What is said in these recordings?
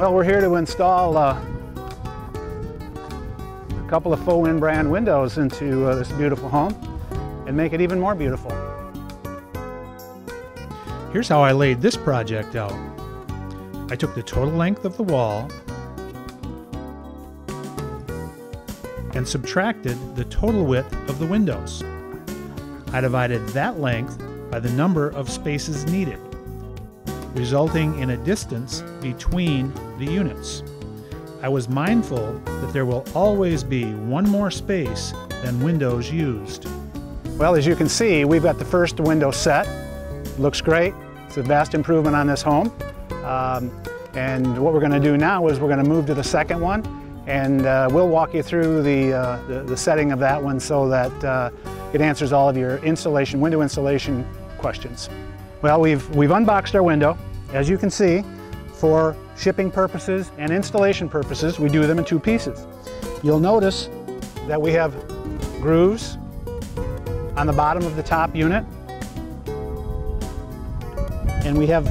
Well, we're here to install uh, a couple of Fowin brand windows into uh, this beautiful home and make it even more beautiful. Here's how I laid this project out. I took the total length of the wall and subtracted the total width of the windows. I divided that length by the number of spaces needed resulting in a distance between the units. I was mindful that there will always be one more space than windows used. Well, as you can see, we've got the first window set. Looks great. It's a vast improvement on this home. Um, and what we're going to do now is we're going to move to the second one and uh, we'll walk you through the, uh, the, the, setting of that one so that uh, it answers all of your installation, window installation questions. Well, we've, we've unboxed our window. As you can see, for shipping purposes and installation purposes, we do them in two pieces. You'll notice that we have grooves on the bottom of the top unit, and we have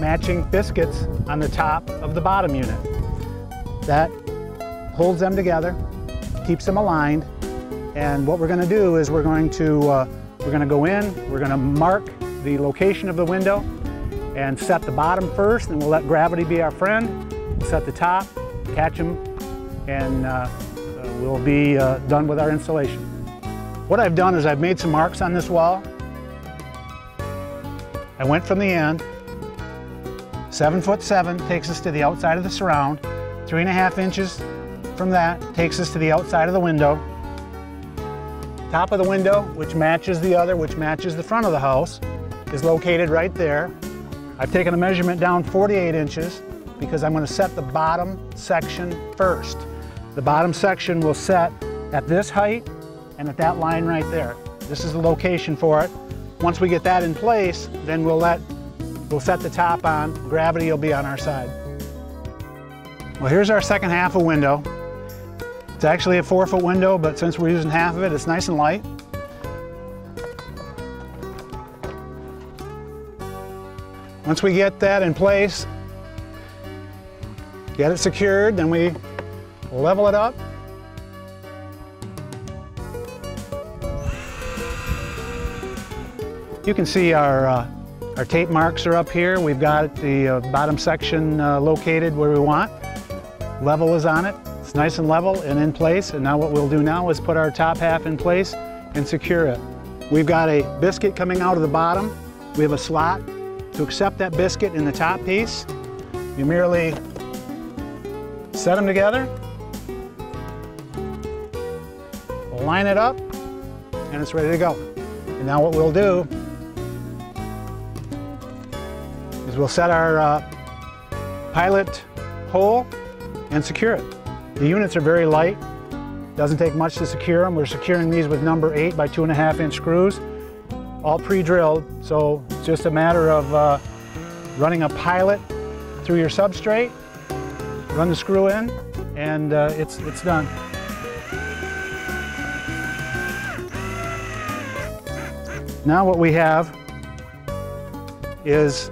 matching biscuits on the top of the bottom unit. That holds them together, keeps them aligned, and what we're going to do is we're going to uh, we're going to go in, we're going to mark the location of the window and set the bottom first and we'll let gravity be our friend. We'll set the top, catch them, and uh, uh, we'll be uh, done with our installation. What I've done is I've made some marks on this wall. I went from the end, seven foot seven takes us to the outside of the surround, three and a half inches from that takes us to the outside of the window, top of the window, which matches the other, which matches the front of the house, is located right there. I've taken a measurement down 48 inches because I'm going to set the bottom section first. The bottom section will set at this height and at that line right there. This is the location for it. Once we get that in place, then we'll let we'll set the top on. Gravity will be on our side. Well, here's our second half of window. It's actually a four foot window, but since we're using half of it, it's nice and light. Once we get that in place, get it secured, then we level it up. You can see our, uh, our tape marks are up here. We've got the uh, bottom section uh, located where we want. Level is on it. It's nice and level and in place. And now what we'll do now is put our top half in place and secure it. We've got a biscuit coming out of the bottom. We have a slot to accept that biscuit in the top piece, you merely set them together, line it up, and it's ready to go. And now what we'll do is we'll set our uh, pilot hole and secure it. The units are very light. Doesn't take much to secure them. We're securing these with number eight by two and a half inch screws all pre-drilled, so it's just a matter of uh, running a pilot through your substrate, run the screw in, and uh, it's, it's done. Now what we have is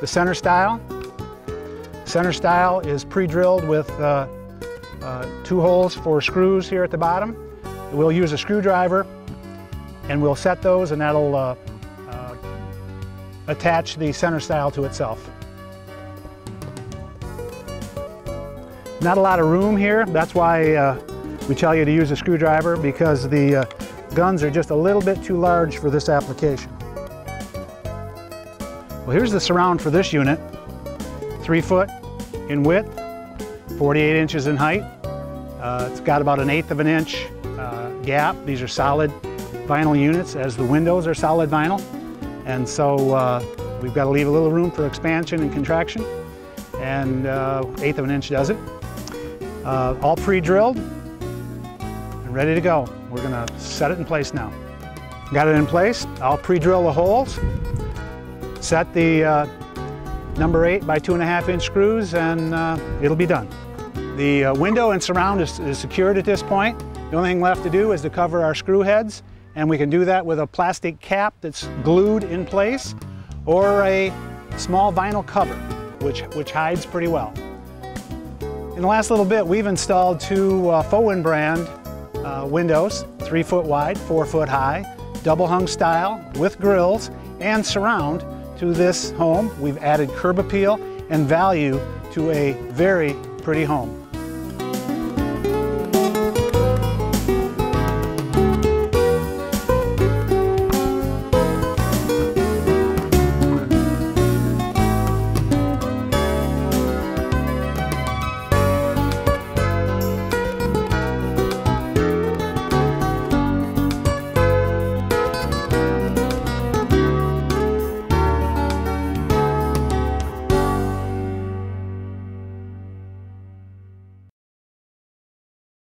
the center stile. Center stile is pre-drilled with uh, uh, two holes for screws here at the bottom. We'll use a screwdriver and we'll set those and that'll uh, uh, attach the center stile to itself. Not a lot of room here, that's why uh, we tell you to use a screwdriver because the uh, guns are just a little bit too large for this application. Well here's the surround for this unit. Three foot in width, 48 inches in height. Uh, it's got about an eighth of an inch uh, gap. These are solid vinyl units as the windows are solid vinyl. And so uh, we've got to leave a little room for expansion and contraction. And uh, eighth of an inch does it. Uh, all pre-drilled and ready to go. We're gonna set it in place now. Got it in place. I'll pre-drill the holes, set the uh, number eight by two and a half inch screws and uh, it'll be done. The uh, window and surround is, is secured at this point. The only thing left to do is to cover our screw heads and we can do that with a plastic cap that's glued in place or a small vinyl cover, which, which hides pretty well. In the last little bit, we've installed two uh, Fowin brand uh, windows, three foot wide, four foot high, double hung style with grills and surround to this home. We've added curb appeal and value to a very pretty home.